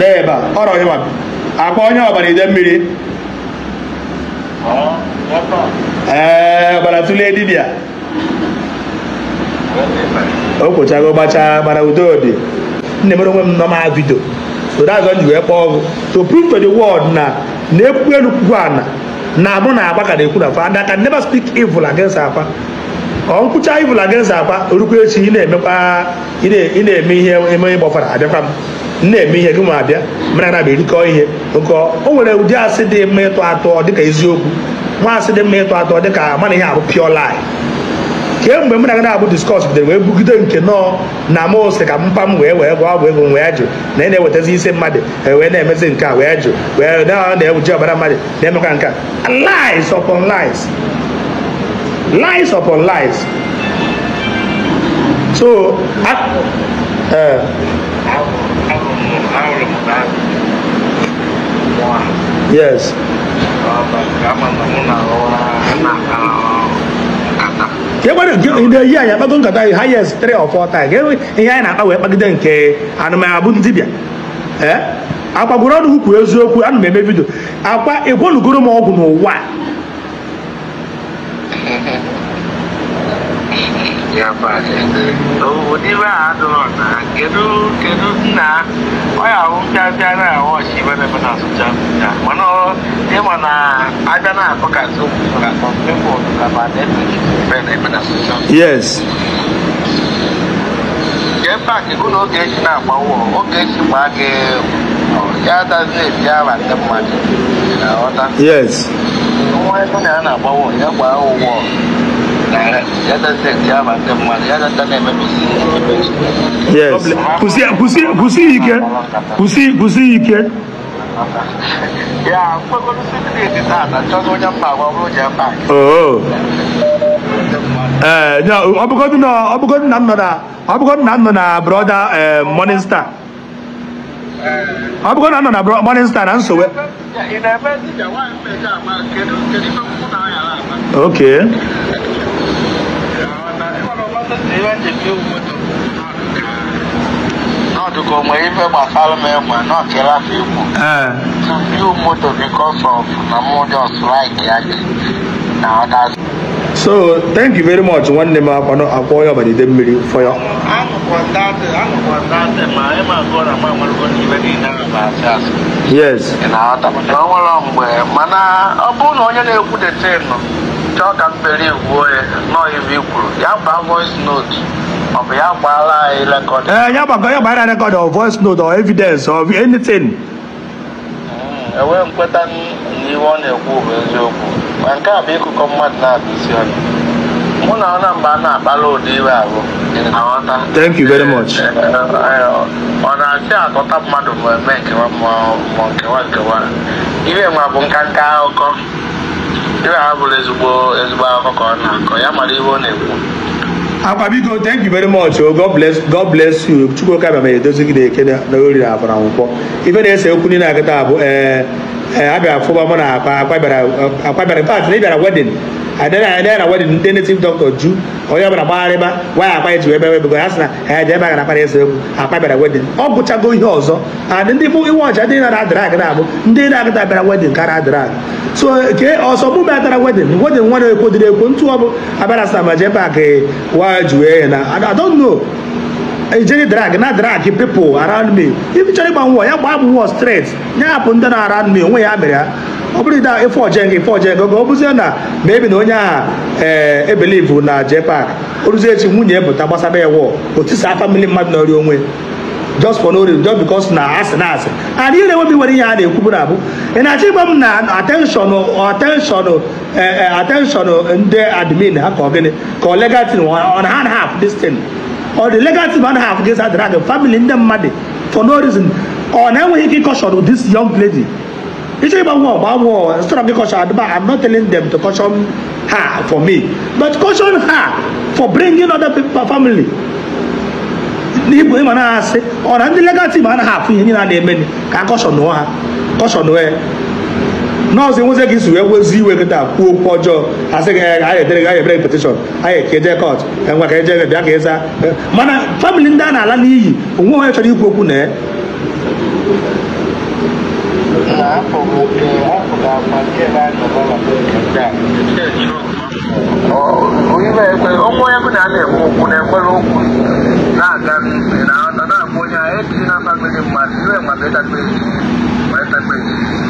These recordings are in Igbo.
n'ebe a. Ọrọ onye ma akpa onye ọbara ide mmiri. Ee ọbara tụlee dibịa. O kwochago gbachaa mana udo dị. Nne mere onwe m nọ ma vidio so that's why ji wee kpọọ ọgụ to prove to the world na na-ekwu elu kwukwu ana na abụ na agba ka na-ekwu na fa. I can never speak evil against afa. Ọ nkwụcha evil against afa orukwu echi ị na-eme ihe eme gbafara abịakwa m m. na-eme ihe gị ma abịa mara na erikọ ihe nke o nwere ụdị asị dị mma ịtụ atọ dịka eziokwu. Nwa asị dị mma ịtụ atọ dịka mana ihe abụ pure lie. Kemgbe m na-aga na-abụ diskọs bidoro wee bugide nke nọọ na m ose ka mpa m wee wee gụọ ọgwụ ego wee jụ na ị na-ewetazi isi mmadụ e wee na-emezi nke a wee jụ wee na na-ebuji ọbara mmadụ na-emekwa nke a. Lies upon lies. Lies upon lies. So eh, yes ka egbere na-eyi anyị akpago nkata anyị highest three or four times. Ihe anyị na-akpa wee kpagide nke anụmanụ bụ dibịa ee akpagburu ọnụ ukwu eziokwu ana m eme vidio akwa egwolugoro m ọgwụ n'ụwa onírà àdúrà náà kẹdú kẹdú nà ọyà àwọn bíabíà náà wọ ọsì bẹnẹbẹ náà sọjà nà mọnà ẹmọ nà ajá náà kọkà tó kọkà kọ pípọ̀ kàbà dẹ́pẹ̀ bẹnẹbẹ náà sọjà. yes. jẹ́ páàkì kó ló gẹ̀ẹ́sì náà pawọ́ ó gẹ̀ẹ́sì máa gẹ̀ ọ̀ yá dájú èbí àrà tẹ́pọ̀ àti ìlà ọ̀tá. yes. Yes. Pusi, pusi, pusi ike. Pusi, pusi ike. Yeah, Oh. Eh, no, ọbụgodị na ọbụgodị na nọ na ọbụgodị na nọ na brọda Morning Star. ọbụgodị na nọ na Morning Star na nsowe. Okay. N'ọdụkọ nwere ife gbasara m enwe n'ọkere afọ igbo to view moto because of na mụ just like ya na others so thank you very much nwanne m akwa akwa onye ọbara ide mmiri for yes mana ọ bụrụ na onye na-ekwu detin chọọ ka mkpere igwuo ya nọọ ibe kwuru. Ya gbaa voice note. Ọ bụ ya gbaala anyị rekọd ee ya gbakọ ya gbara record of voice note or evidence of anything. Enwee nkweta n'ihe ọ na-ekwu bụ eziokwu. Ma nke a bụ ịkụkọ mmadụ na-abịa ọnụ. Mụ na ọ na mgbe a na-akpala ụdị iwe ahụ. Ị na-aghọta? Thank you very much. Ọ na-asị atọta mmadụ ma eme nkewa ma nkewa nkewa. Ihe nwa bụ nka nka akụkọ ihe a bụrụ ezigbo ezigbo akụkọ ọ na-akọ. Ya mara ihe ọ na-ekwu. Akwa biko thank you very much oh god bless god bless you. Chukwu ka bịa ma edozi gị na-eke na oriri afara nkwọ ife na-ese okwu niile akịta bụ ee ee abịa fụba mụ na akpa akwa bịara akwa bịara pat na ị bịara wedin adịrị adịrị na wedin ndị native doctor ju. Onye ọbụla gbagharịba waya akpa eji ebe ebe ha sị na ha eje ebe a ga-akpara ese okwu akpa bịara wedin ọ gụchago ihe ọzọ adị ndị bụ iwe ọcha ndị na drag na-abụ ndị na-akịta bịara wedin kara drag. So ke ọsọ mụ bịatara wedin wedin nwa na-ekwo dịrị ekwo ntụ ọbụ abịara sa ma jee paakị wa ju ya na. Know. Ejeri drag na drag people around me. If chọrọ ịgba nwụọ ya gbaa m nwụọ straight. Ya hapụ ndị na around me onwe ya mere ya. Ọ bụrụ da ife ọje nke ife ọje nke ọ bụzie na ma na onye aha ee ebelivu na je pak oruzie echi nwunye ya pụta gbasaba ya wọ otisa famili mmadụ nọrị onwe. Just for no reason just because na asị na asị. And ihe na-enwebi nwere ihe a na-ekwu bụ na abụ ị na-achọ ịgba m na attention attention attention ndị admin ha ka ọ gịnị? Ka ọ legal team on hand half this or the legal team on half against that drag family ndị mmadụ for no reason. Ọ na-enweghị ike ịkọshọn this young lady ịchọ ịgba nwa ọgba nwa instead caution adịba I'm not telling them to caution her for me but caution her for bringing other people family. N'igbo ịma na asị ọ na ndị legal team anaghị afụ ihe niile na-emeni ka a kọshọn ha kọshọn ya nọọsụ enwezi gị isi wee wezi iwe kịta kwuo okwu ọjọọ. Asị gị anyị edere gị anyị ebere petishọn anyị ka eje kọt ngwa ka eje bịa ka ịza mana famili ndị a na-ala n'iyi onwe onye chọrọ ikwu okwu na ya onye ekwe na a na-ekwu okwu na-ekwere okwu na-aga n'ikpe na ọta na-abụ onye a ejiri na famili mmadụ iwe mmadụ ịtakpe ma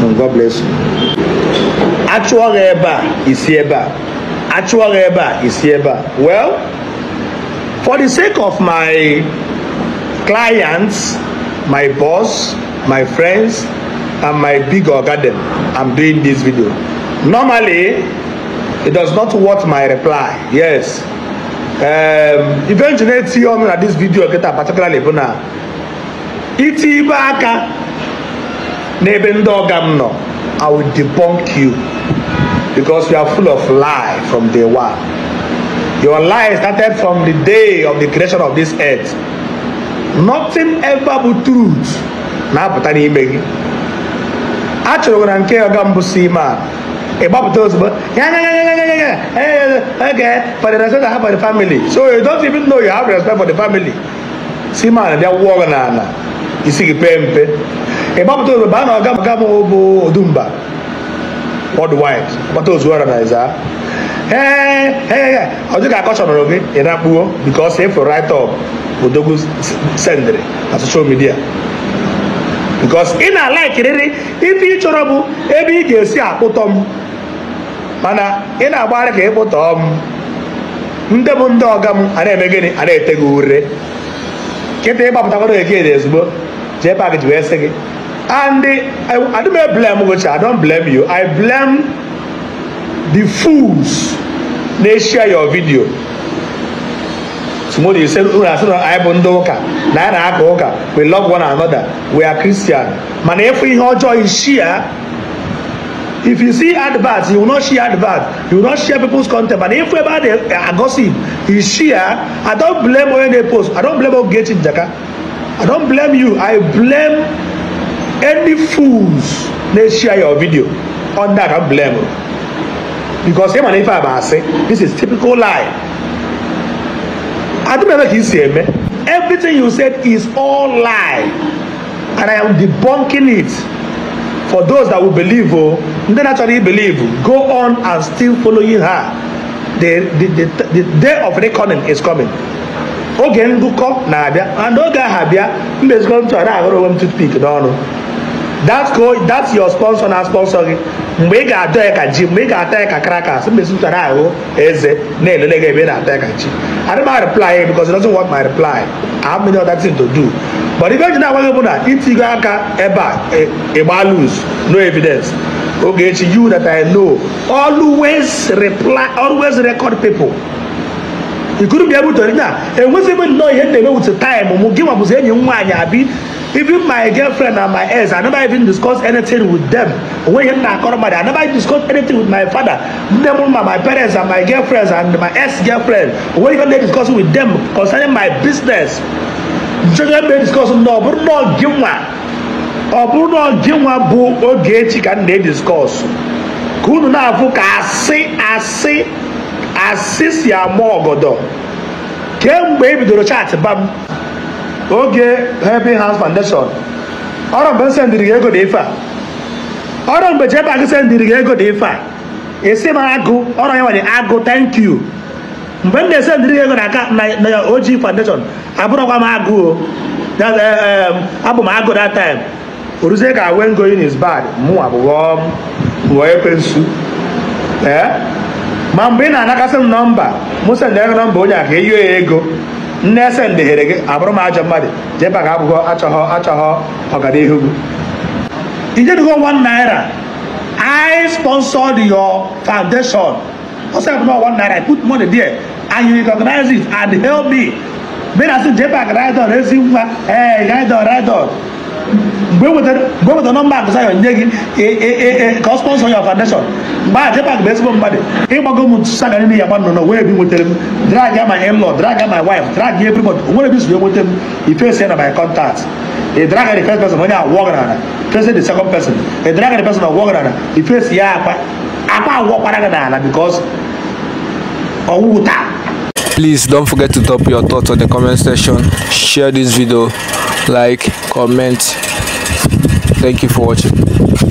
And God bless you. Achụọ gị ebe a, isi ebe a. Achụọ gị ebe a, isi ebe a. Well, for the sake of my clients, my boss, my friends, and my big organ, I'm doing this video. Normally, it does not worth my reply. Yes. Um, eventually, see on this video kịta particularly bụ na iti ibe aka n'ebe ndị ọga m nọ I will debunk you because you are full of lie from day one. Your lie started from the day of the creation of this earth. Nothing ever bụ truth na-apụta n'ime gị. A chọrọ na nke ọga mbụ si ma ị gbapụta ozugbo eh, okay for the respect I have for the family so you don't even know you have respect for the family si ma bịa wụọ gị n'ala isi gị pee mpe ị gbapụta ozugbo baa na ọga ọga m bụ odumba worldwide gbata ozu ọra na ịza ee ee akọchọnọrọ gị ị na-akpuo because you write up odogwu sendịrị na social media. Because ị na-alaikirịrị ife ị chọrọ bụ ebe ị ga-esi akpụtọ m mana ị na-agbagharị ka ịkpụtọọ m ndị bụ ndị ọga m a na-eme gịnị a na-ete gị ure kịta ịgbapụtakwara ege ezigbo jee paakị ji wee sị gị and I don't blame Gochi, I don't blame you. I blame the fools. They share your video. Somebody said, I bụ ndị ụka na anyị ụka we love one another. We are Christian. Mana efu ihe ọjọọ is share if you see advert you will not share advert you will not share people's content. Mana efu ebe a na-agossip is share I don't blame onye na-post I don't blame Ogechi Njaka. I don't blame you. I blame any fools na share your video that I blame you because him and ife a bụ asị this is typical lie. Adịmebe ka isi eme everything you said is all lie. And I am debunking it. For those that will believe oh ndị na-achọrọ believe go on and still following her. The, the, the, the day of reckoning is coming. Oge ngụkọ na-abịa and oge ahụ abịa mbezikọ ntụ a na-aghọrọ onwe m toothpick n'ọnụ that's go that's your sponsor na sponsor gị mgbe ị ga-adọ ya ka ji mgbe ị ga-ata ya ka krakas mbezi ntụ na-ahụ eze na-elele gị ebe ị na-ata ya ka ji adị m reply because it doesn't want my reply. I many other things to do. But ife ji na-agwa gị bụ na itigo aka ebe a ịgba loose no evidence. Ogechi you that I know. Always reply always record people. You couldn't be able to na enwezighị nnọọ ihe na-eme with time mụ gị nwa bụzi enyi m nwaanyị abi even my girlfriend and my ex I never even discuss anything with them. Onwe ihe m na-akọrọ mmadụ I never discuss anything with my father. Nne m ma my parents and my girlfriends and my ex girlfriend onwe ihe m na-discuss with them concerning my business? Nchọga ebe discuss nnọọ ọ bụrụ nnọọ gị nwa ọ bụrụ nnọọ gị nwa bụ Ogechi ka m na-ediscuss ka unu na-afụ ka asị asị asị si ama ọgọdọ kemgbe e chat ba oge Helping Hands Foundation. Ọrụ mgbe m sendịrị gị ego dị ife a ọrụ mgbe jeba gị sendịrị gị ego dị ife a esi m agụ ọrụ ya nwere agụ thank you. Mgbe m na-esendịrị gị ego na aka na OG Foundation. Abụrụkwa m agụ abụ m agụ that time. Oruzie ka when going is bad. Mụ abụghọ ghọọ ekwensu ee ma mgbe ị na-anakasị m nọmba mụ sendịrị nọmba onye a ka eyo ya ego. Nne ese ndeghere gị abụrụ m ajọ mmadụ jeba ga abụghọ achọghọ achọghọ ọganihu. Gị ijedugo one naira I sponsored your foundation. Also have one naira I put money there and you recognize it and help me. Mgbe na asị jeba ga raidon ezi nwa. Ee raidon raidon mgbe e nwetara mgbe e nwetara nọmba akụ Zion nye gị e- e- e- e- ka ọ sponsor your foundation. Mgbe a jepak bụ ezigbo mmadụ. Ịgbago m saga niile ya gba nnọnọ wee bi nwetara m. Drag ya my in-law drag ya my wife drag ya everybody o nwere ebe isi wee nweta m. Ifesi na my contact. Ị draga the first person onye a wọg n'ala. Fesi the second person. Ị draga the person ọwọg n'ala. Ifesi ya akpa akpa awọkwara gị n'ala because ọwụwụ taa Please don't forget to drop your thoughts on the comment section. Share this video, like, comment. Thank you for watching.